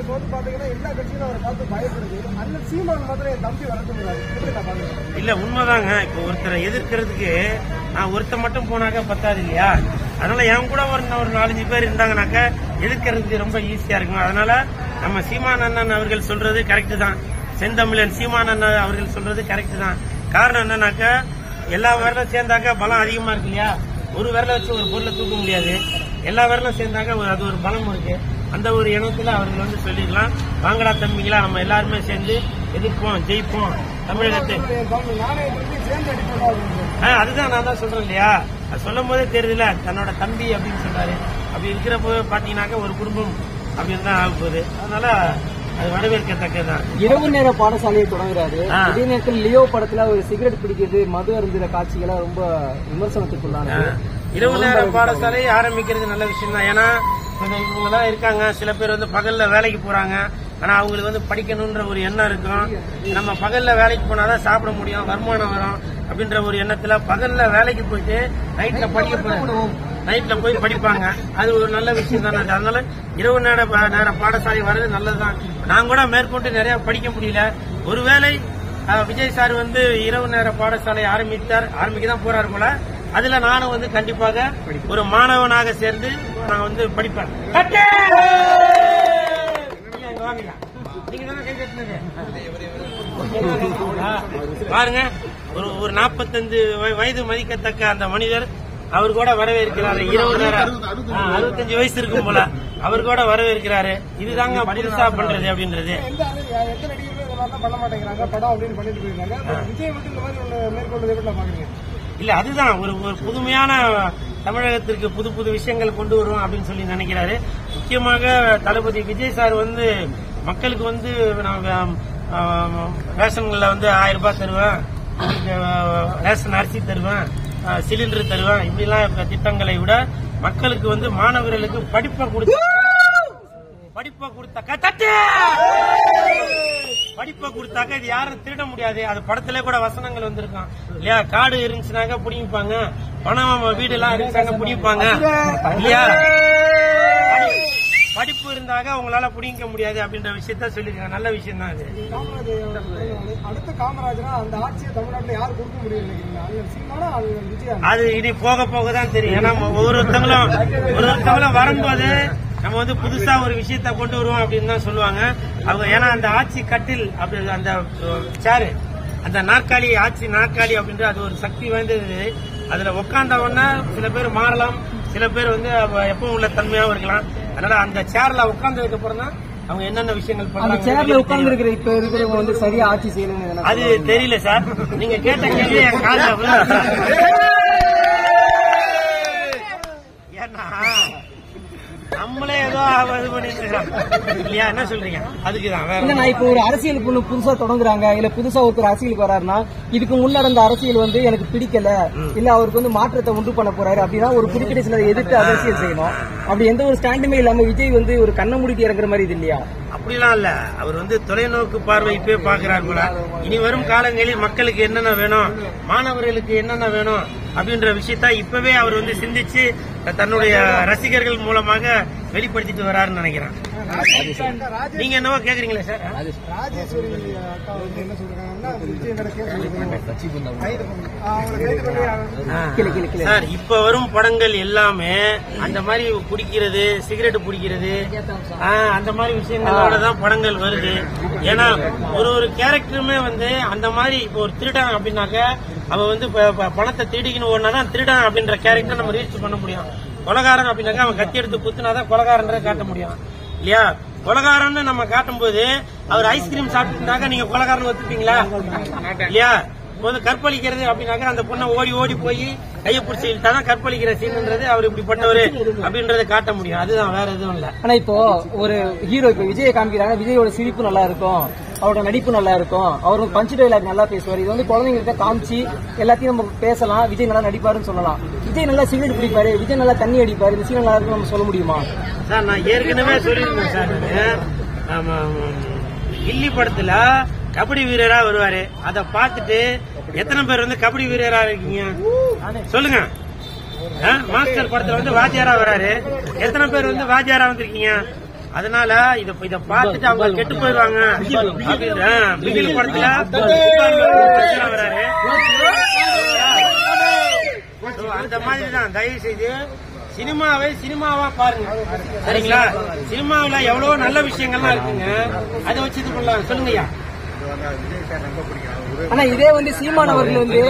இப்போ வந்து பாத்தீங்கன்னா எல்லா கட்சியும் அவரை பார்த்து பயப்படுது. அண்ணன் சீமான் மாதிரி என் தம்பி வரட்டுங்கிறாரு இல்ல உண்மைதாங்க. இப்போ ஒருத்தரை எதிர்க்கிறதுக்கு நான் ஒருத்தர் மட்டும் போனாக்கா பத்தாது இல்லையா? அதனால என் கூட ஒரு ஒரு நாலஞ்சு பேர் இருந்தாங்கனாக்கா எதிர்க்கிறதுக்கு ரொம்ப ஈஸியா இருக்கும் அதனால நம்ம சீமான் அண்ணன் அவர்கள் சொல்றது கரெக்ட் தான். செந்தமிழன் சீமான் அண்ணன் அவர்கள் சொல்றது கரெக்ட் தான். காரணம் என்னன்னாக்கா எல்லா விரலும் சேர்ந்தாக்கா பலம் அதிகமா இருக்கு இல்லையா? ஒரு விரலை வச்சு ஒரு பொருளை தூக்க முடியாது. எல்லா விரலும் சேர்ந்தாக்க ஒரு- அது ஒரு பலம் இருக்கு. அந்த ஒரு இனத்துல அவர்கள் வந்து சொல்லிக்கலாம் வாங்கடா தம்பிங்களா நம்ம எல்லாருமே சேர்ந்து எதிர்ப்போம் ஜெயிப்போம் தமிழகத்தை. அதுதான் நான் தான் சொல்றேன் இல்லையா? அது சொல்லும் போதே தெரியுதுல தன்னோட தம்பி அப்படின்னு சொல்றாரு அப்படி இருக்கிறப்போ பாத்தீங்கன்னாக்க ஒரு குடும்பம் அப்படின்னு தான் ஆக போகுது. அதனால அது வரவேற்கத்தக்கதுதான். இரவு நேர பாடசாலையை தொடங்குறாரு. அதே நேரத்தில் லியோ படத்துல ஒரு சிகரெட் பிடிக்கிறது மது அருந்துற காட்சிகளை ரொம்ப விமர்சனத்துக்குள்ளானது. இரவு நேர பாடசாலை ஆரம்பிக்கிறது நல்ல விஷயம் தான் ஏன்னா இவங்க எல்லாம் இருக்காங்க. சில பேர் வந்து பகல்ல வேலைக்கு போறாங்க. ஆனா அவங்களுக்கு வந்து படிக்கணும்ன்ற ஒரு எண்ணம் இருக்கும். நம்ம பகல்ல வேலைக்கு போனாதான் சாப்பிட முடியும் வருமானம் வரும் அப்படின்ற ஒரு எண்ணத்துல பகல்ல வேலைக்கு போயிட்டு நைட்ல படிக்க போறோம் நைட்ல போய் படிப்பாங்க. அது ஒரு நல்ல விஷயம் தானே அது. அதனால இரவு நேர நேர பாடசாலை வர்றது நல்லதுதான். நான் கூட மேற்கொண்டு நிறைய படிக்க முடியல. ஒருவேளை விஜய் சார் வந்து இரவு நேர பாடசாலை ஆரம்பித்தார் ஆரம்பிக்க தான் போறாரு போல. அதுல நானும் வந்து கண்டிப்பாக ஒரு மாணவனாக சேர்ந்து நான் வந்து படிப்பேன். பாருங்க ஒரு ஒரு நாற்பத்தஞ்சு வயது மதிக்கத்தக்க அந்த மனிதர் அவர் கூட வரவேற்கிறாரு. இருபது அறுபத்தஞ்சு வயசு இருக்கும் போல. அவர் கூட வரவேற்கிறாரு. இதுதாங்க புதுசா பண்றது அப்படின்றது. பண்ண மாட்டேங்கிறாங்க? படம் அப்படின்னு பண்ணிட்டு போயிருக்காங்க. விஜய் மட்டும் இந்த மாதிரி மேற்கொள்வது எப்படி பாக்குறீங்க இல்ல அதுதான். ஒரு ஒரு புதுமையான தமிழகத்திற்கு புது புது விஷயங்கள் கொண்டு வருவோம் அப்படின்னு சொல்லி நினைக்கிறாரு. முக்கியமாக தளபதி விஜய் சார் வந்து மக்களுக்கு வந்து நான் ரேஷன்களில் ரேஷன்கள்ல வந்து ஆயிரம் ரூபாய் தருவேன். ரேஷன் அரிசி தருவேன். சிலிண்டர் தருவேன். இப்படிலாம் இருக்க திட்டங்களை விட மக்களுக்கு வந்து மாணவர்களுக்கு படிப்பை கொடுத்து படிப்பை கொடுத்த கத்தட்டு படிப்பை கொடுத்தாக்க இது யாரும் திருட முடியாது. அது படத்திலே கூட வசனங்கள் வந்திருக்கான். இல்லையா? காடு இருந்துச்சுனாக்க புடிங்கிப்பாங்க. பணம் வீடு எல்லாம் இருந்துச்சாங்க புடிங்கிப்பாங்க. இல்லையா? படி- படிப்பு இருந்தாக்க உங்களால புடிங்க முடியாது அப்படின்ற விஷயத்த சொல்லிருக்காங்க நல்ல விஷயம் தான் அது. அடுத்த காமராஜரா அந்த ஆட்சியை தமிழ்நாட்டுல யார் கொடுக்க முடியும் அது இனி போக போக தான் தெரியும். ஏன்னா ஒவ்வொருத்தங்களும் ஒருத்தங்களும் வரும்போது நம்ம வந்து புதுசா ஒரு விஷயத்த கொண்டு வருவோம் அப்படின்னு தான் சொல்லுவாங்க. அவங்க ஏன்னா அந்த ஆட்சி கட்டில் அப்படி அந்த சேரு அந்த நாற்காலி ஆட்சி நாற்காலி அப்படின்ற அது ஒரு சக்தி வாய்ந்தது. அதுல உட்கார்ந்த உடனே சில பேர் மாறலாம். சில பேர் வந்து எப்பவும் உள்ள தன்மையாவும் இருக்கலாம். அதனால அந்த சேர்ல உட்கார்ந்ததுக்கு அப்புறம் தான் அவங்க என்னென்ன விஷயங்கள் பண்றாங்க சேர்ல உட்கார்ந்து இருக்கிற இப்ப இருக்கிறவங்க வந்து சரியா ஆட்சி செய்யணும்னு அது தெரியல சார். நீங்க கேட்ட கேள்வி என் விழுந்துச்சு. ஏன்னா நம்மளே ஏதோ இது பண்ணிட்டு இருக்கோம் இல்லையா? என்ன சொல்றீங்க? அதுக்குதான் வேற நான் இப்போ ஒரு அரசியல் பொண்ணு புதுசா தொடங்குறாங்க இல்ல புதுசா ஒருத்தர் அரசியலுக்கு வராருன்னா இதுக்கு முன்ன நடந்த அரசியல் வந்து எனக்கு பிடிக்கல இல்ல அவருக்கு வந்து மாற்றத்தை உண்டு பண்ண போறாரு அப்படின்னா ஒரு குறிப்பிட்ட சிலரை எதிர்த்து அரசியல் செய்யணும். அப்படி எந்த ஒரு ஸ்டாண்டுமே இல்லாம விஜய் வந்து ஒரு கண்ணை மூடிட்டு இறங்குற மாதிரி இது இல்லையா? அப்படிலாம் இல்ல. அவர் வந்து தொலைநோக்கு பார்வை இப்பயே பாக்குறாரு போல. இனி வரும் காலங்களில் மக்களுக்கு என்னென்ன வேணும்? மாணவர்களுக்கு என்னென்ன வேணும்? அப்படின்ற விஷயத்த இப்பவே அவர் வந்து சிந்திச்சு தன்னுடைய ரசிகர்கள் மூலமாக வெளிப்படுத்திட்டு வராருன்னு நினைக்கிறேன். நீங்க என்னவோ கேக்குறீங்களா சார். ராஜேஸ்வரி அக்கா வந்து என்ன சொல்றாங்கன்னா சார் இப்ப வரும் படங்கள் எல்லாமே அந்த மாதிரி குடிக்கிறது சிகரெட் பிடிக்கிறது அந்த மாதிரி விஷயங்களோட தான் படங்கள் வருது. ஏன்னா ஒரு ஒரு கேரக்டருமே வந்து அந்த மாதிரி இப்போ ஒரு திருடன் அப்படின்னாக்க அவன் வந்து ப- ப- பணத்தை திருடிக்கணும் ஓடினா தான் திருடன் அப்படின்ற கேரக்டர் நம்ம ரீச் பண்ண முடியும். கொலகாரன் அப்படின்னாக்க அவன் கத்தி எடுத்து குத்துனாதான் கொலகாரன்றதை காட்ட முடியும். இல்லையா? கொலகாரன்னு நம்ம காட்டும் போது அவர் ஐஸ்கிரீம் சாப்பிட்டுனாக்க நீங்க கொலகாரன் ஒத்துப்பீங்களா? இல்லையா? வந்து கற்பழிக்கிறது அப்படின்னாக்க அந்த பொண்ணை ஓடி ஓடி போய் கையை பிடிச்சி இழுத்தாதான் கற்பழிக்கிற சீன்ன்றது அவர் இப்படிப்பட்டவர் அப்படின்றத காட்ட முடியும். அதுதான் வேற எதுவும் இல்ல. ஆனா இப்போ ஒரு ஹீரோ இப்ப விஜயை காமிக்கிறாங்க விஜயோட சிரிப்பு நல்லா இருக்கும் அவரோட நடிப்பு நல்லா இருக்கும் அவர் வந்து பஞ்சு டைலாக் நல்லா பேசுவார். இது வந்து குழந்தைங்கள்ட்ட காமிச்சு எல்லாத்தையும் நம்ம பேசலாம் விஜய் நல்லா நடிப்பாருன்னு சொல்லலாம். விஜய் நல்லா சிகரெட் பிடிப்பாரு விஜய் நல்லா தண்ணி அடிப்பாரு இந்த சீன் நல்லா இருக்குன்னு நம்ம சொல்ல முடியுமா? சார் நான் ஏற்கனவே சொல்லியிருந்தேன் சார். கில்லி படத்துல கபடி வீரரா வருவாரு. அத பார்த்துட்டு எத்தனை பேர் வந்து கபடி வீரரா இருக்கீங்க? சொல்லுங்க. ஆ? மாஸ்டர் படத்துல வந்து வாத்தியாரா வராரு. எத்தனை பேர் வந்து வாத்தியாரா வந்திருக்கீங்க? அதனால இத இத பார்த்துட்டு அவங்க கெட்டு போயிடுவாங்க ஆ, பிகில் படத்துல பிரச்சனை வராரு. அந்த மாதிரி தான் தயவு செய்து சினிமாவை சினிமாவா பாருங்க. சரிங்களா? சினிமாவில் எவ்வளவு நல்ல விஷயங்கள்லாம் இருக்குங்க. அதை வச்சு இது பண்ணலாம். சொல்லுங்கய்யா. ஆனா இதே வந்து சீமான் அவர்கள் வந்து.